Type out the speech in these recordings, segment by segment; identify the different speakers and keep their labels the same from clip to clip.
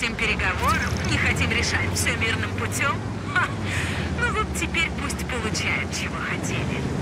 Speaker 1: Хотим переговоров, не хотим решать все мирным путем. Ха. Ну вот теперь пусть получают, чего хотели.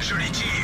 Speaker 1: 顺利进。